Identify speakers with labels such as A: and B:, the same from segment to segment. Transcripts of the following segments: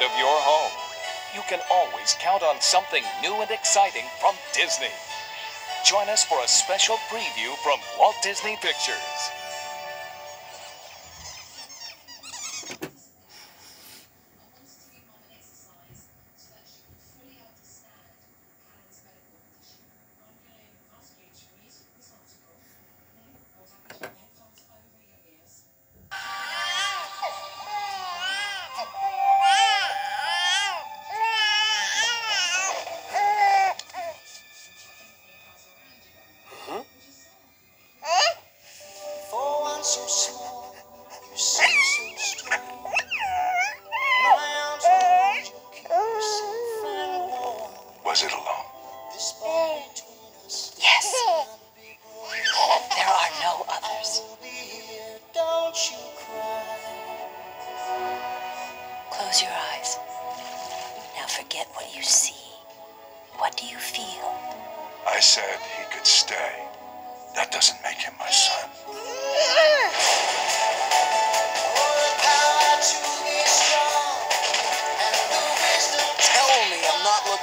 A: comfort of your home. You can always count on something new and exciting from Disney. Join us for a special preview from Walt Disney Pictures.
B: Was it alone?
C: This bond between us
D: Yes.
C: cannot be broken.
D: There are no others.
C: We'll be here, don't you cry.
D: Close your eyes. Now forget what you see. What do you feel?
B: I said he could stay. That doesn't make him my son.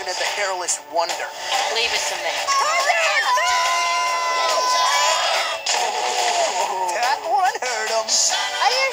E: I'm at the hairless wonder.
D: Leave it to me.
E: That one hurt him.
F: Are you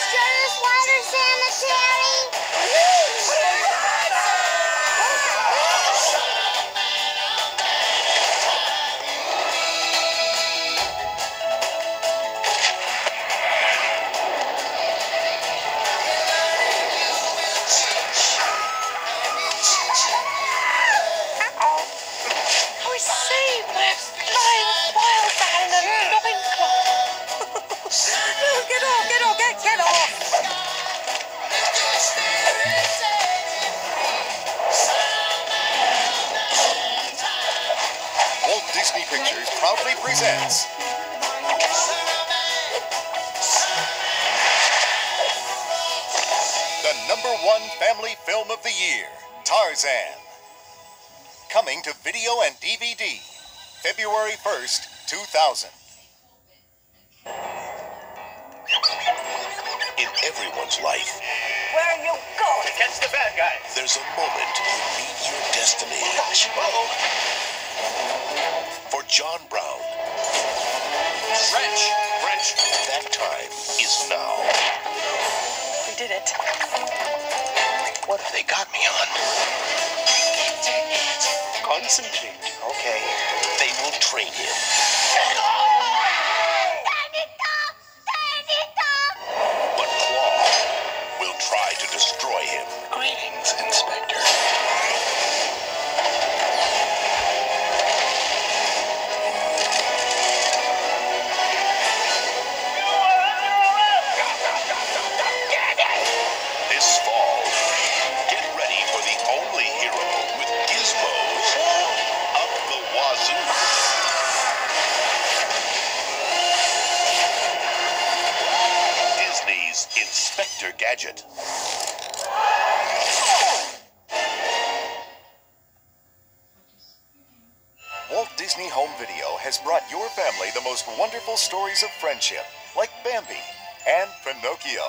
B: Pictures proudly presents the number one family film of the year, Tarzan. Coming to video and DVD, February 1st, 2000.
G: In everyone's life,
D: Where are you going?
A: Catch the bad guys.
G: there's a moment you meet your destiny. For John Brown,
A: French. French.
G: that time is now.
D: We did it.
G: What have they got me on? Concentrate. Okay. They will train him. Disney's Inspector Gadget.
B: Walt Disney Home Video has brought your family the most wonderful stories of friendship, like Bambi and Pinocchio.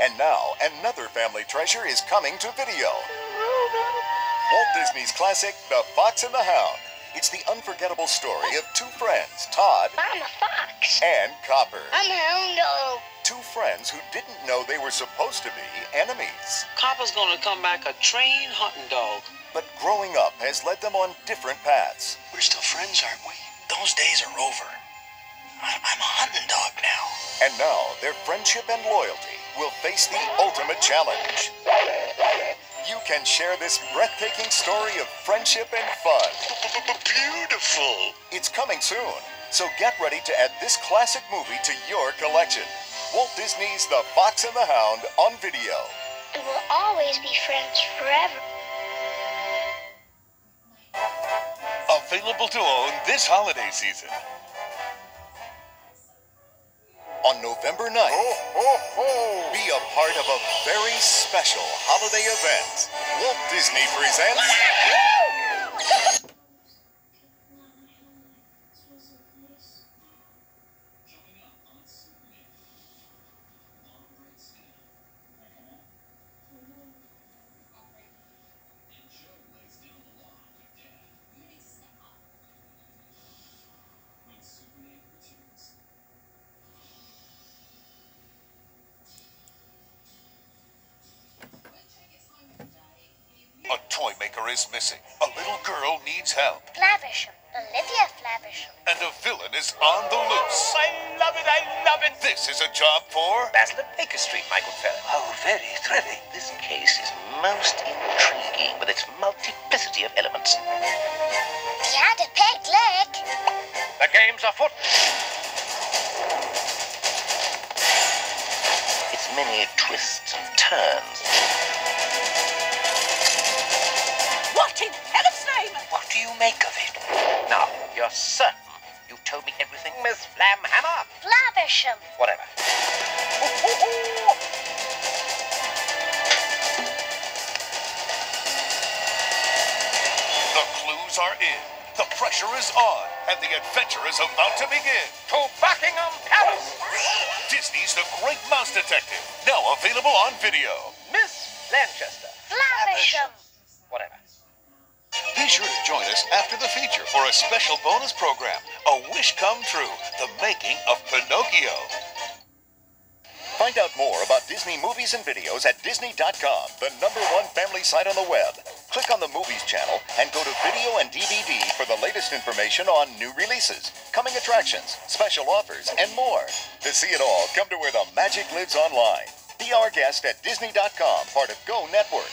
B: And now, another family treasure is coming to video. Walt Disney's classic, The Fox and the Hound. It's the unforgettable story of two friends, Todd
F: I'm a fox.
B: and Copper.
F: I'm a hound dog.
B: Two friends who didn't know they were supposed to be enemies.
H: Copper's gonna come back a trained hunting dog.
B: But growing up has led them on different paths.
E: We're still friends, aren't we? Those days are over. I- I'm a hunting dog now.
B: And now their friendship and loyalty will face the ultimate challenge. You can share this breathtaking story of friendship and fun.
G: Beautiful.
B: It's coming soon, so get ready to add this classic movie to your collection. Walt Disney's The Fox and the Hound on video.
F: We will always be friends forever.
A: Available to own this holiday season.
B: On November 9th, be a part of a very special holiday event. Walt Disney presents
A: maker is missing. A little girl needs help.
F: Flaversham. Olivia Flaversham.
A: And a villain is on the loose.
G: I love it, I love it.
A: This is a job for
E: Basil at Baker Street, my good fellow. Oh, very thrilling. This case is most intriguing with its multiplicity of elements.
F: He had a picnic.
E: The game's afoot. Its many twists and turns. Make of it? Now, you're certain you told me everything, Miss Flamhammer?
F: Flaversham.
E: Whatever.
A: The clues are in. The pressure is on. And the adventure is about to begin.
E: To Buckingham Palace!
A: Disney's The Great Mouse Detective. Now available on video.
E: Miss Lanchester.
F: Flaversham.
A: Be sure to join us after the feature for a special bonus program, A Wish Come True, the making of Pinocchio.
B: Find out more about Disney movies and videos at Disney.com, the number one family site on the web. Click on the Movies channel and go to Video and DVD for the latest information on new releases, coming attractions, special offers, and more. To see it all, come to where the magic lives online. Be our guest at Disney.com, part of Go Network.